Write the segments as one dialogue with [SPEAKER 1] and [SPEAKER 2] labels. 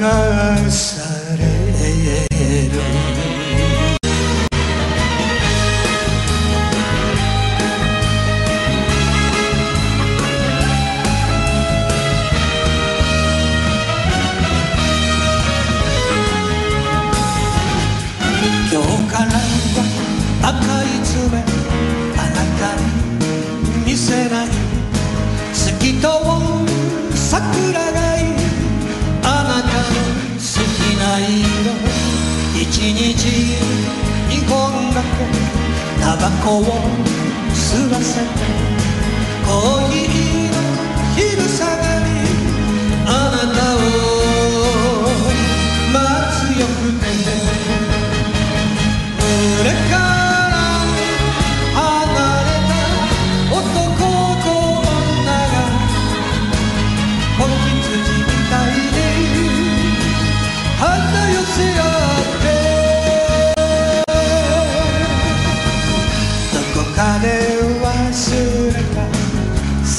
[SPEAKER 1] み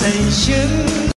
[SPEAKER 1] 青春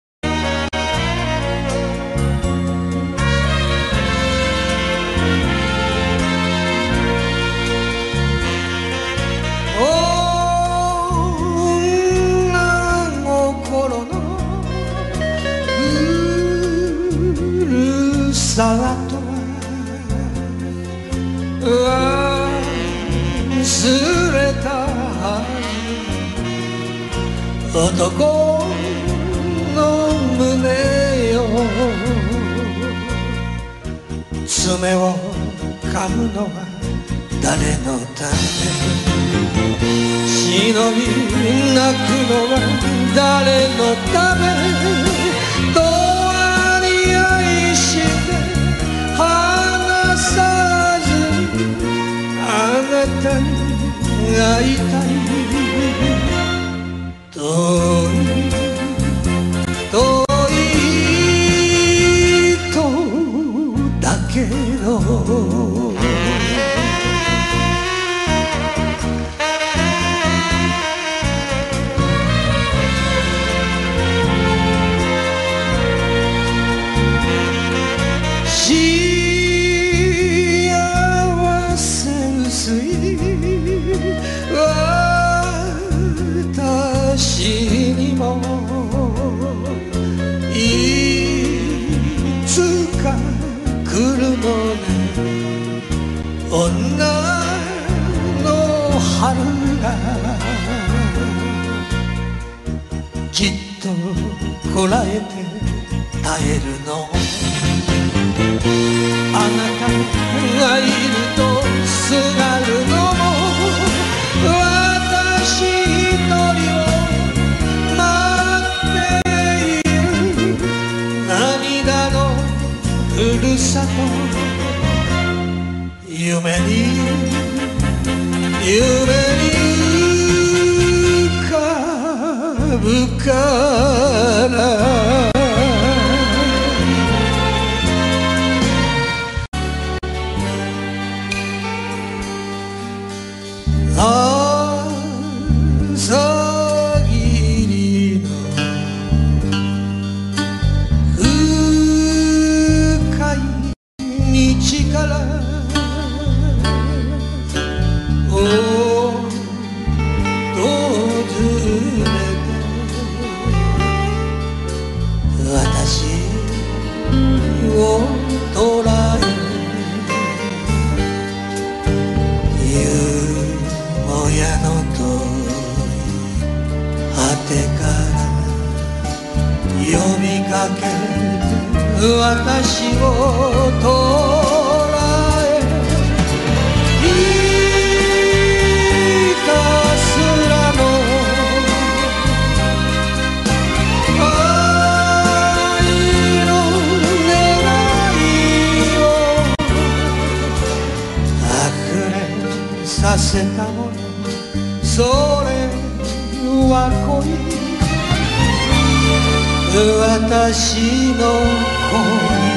[SPEAKER 1] 私の声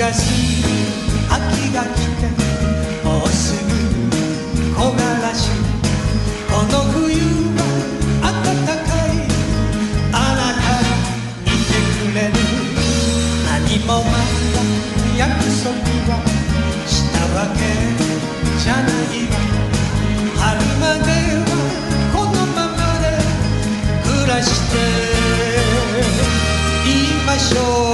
[SPEAKER 1] がし秋が来てもうすぐ木枯らしこの冬は暖かいあなたがいてくれる。何もまた約束はしたわけ。じゃないわ春まではこのままで暮らしていましょう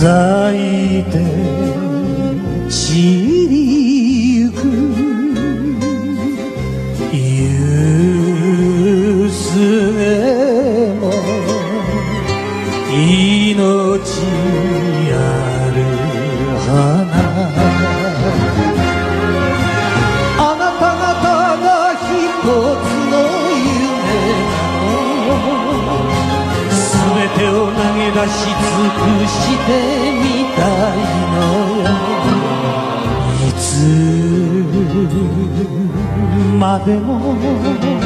[SPEAKER 1] 咲いて散りゆく夕すげも命ある花。あなた方が一つの夢なの全てを投げ出し尽くしまでも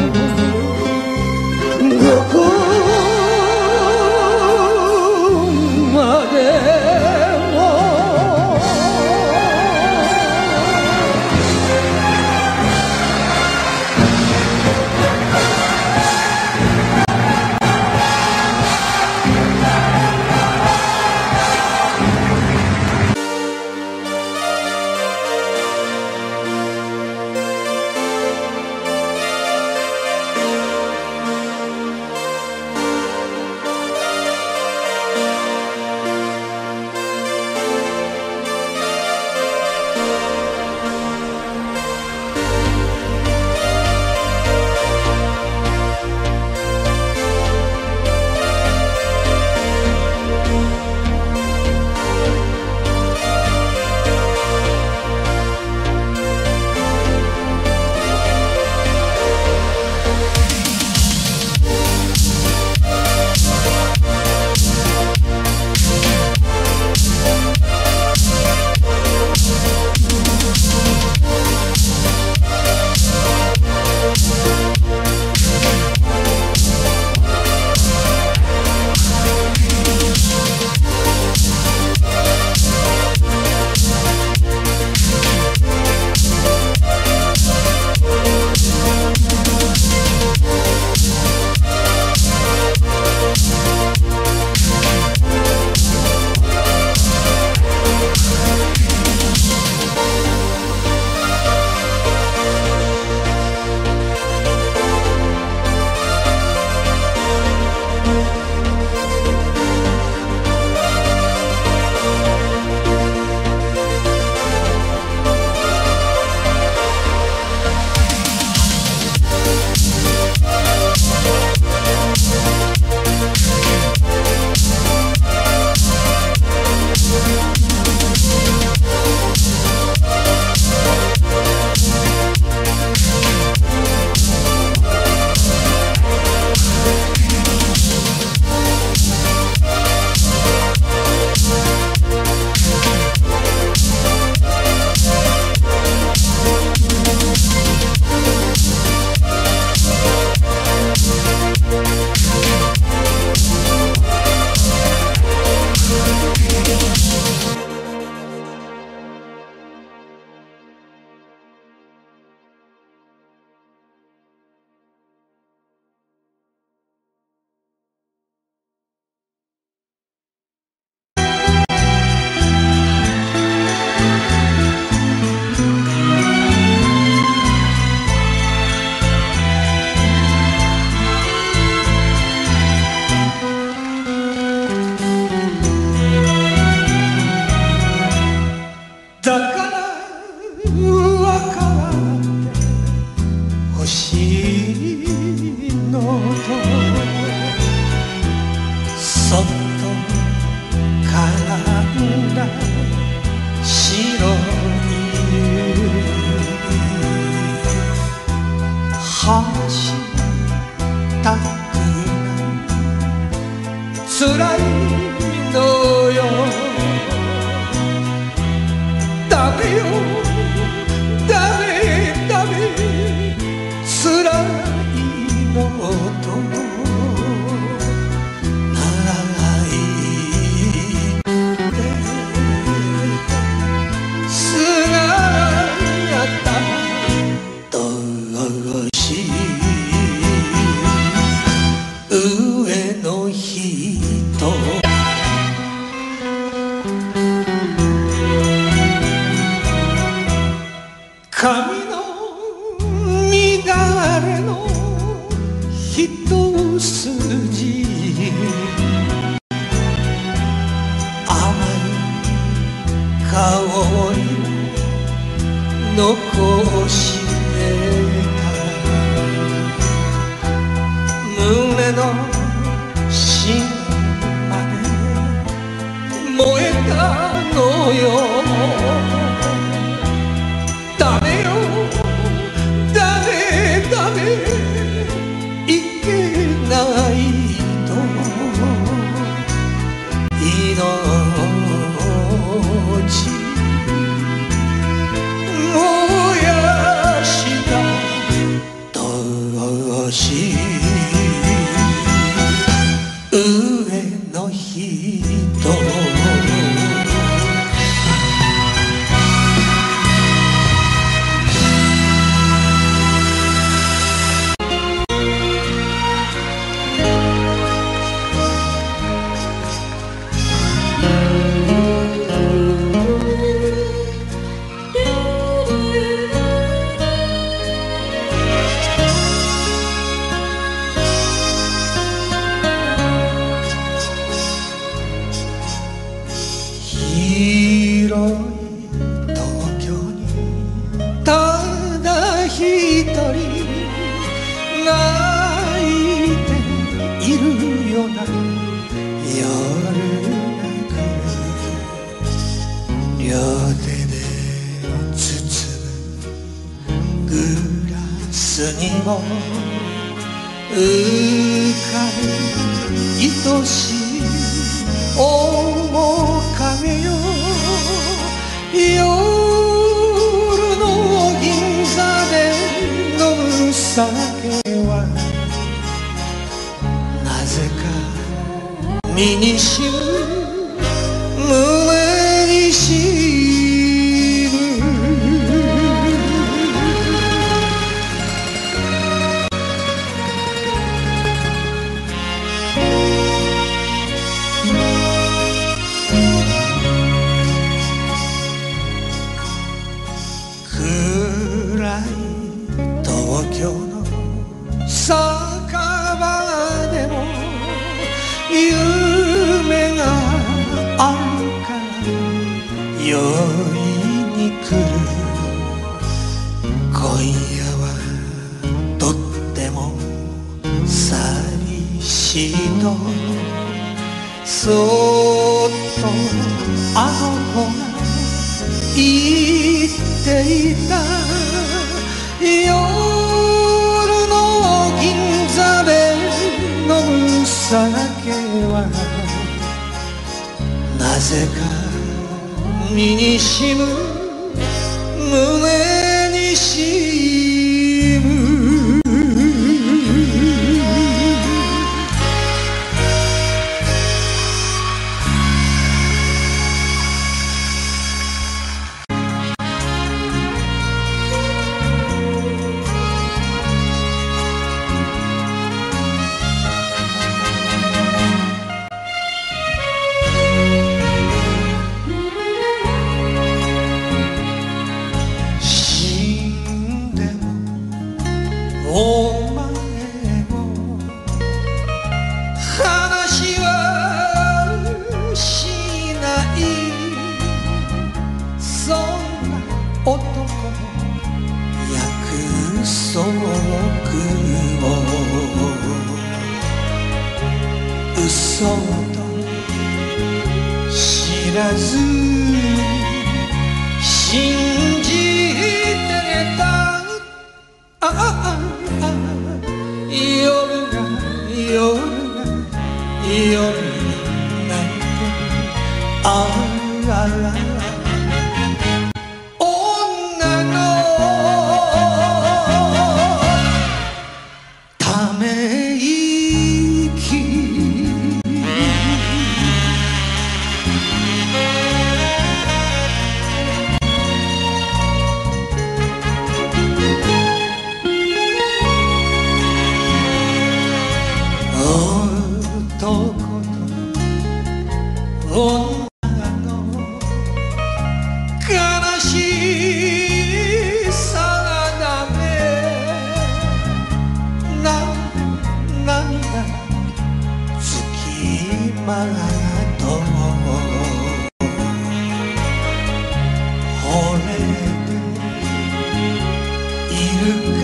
[SPEAKER 1] rio にも浮かぶ愛しい面影よ夜の銀座で飲む酒はなぜか身にしみ言っていた。夜の銀座で飲む酒はなぜか身にしむ胸にしむ嘘と知らず信じてたああああ夜が夜が夜が you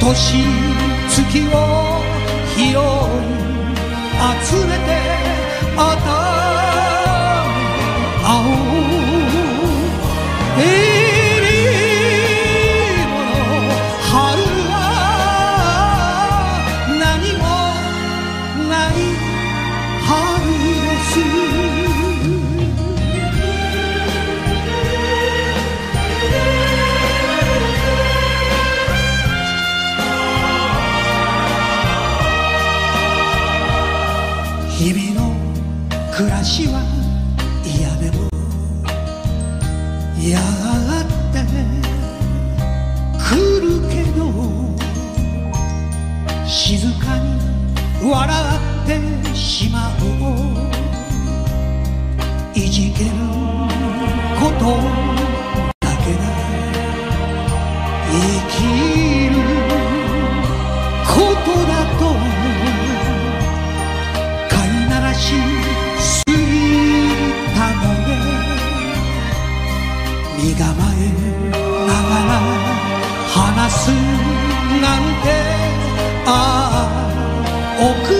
[SPEAKER 1] 年月を拾い集めてあた
[SPEAKER 2] 奥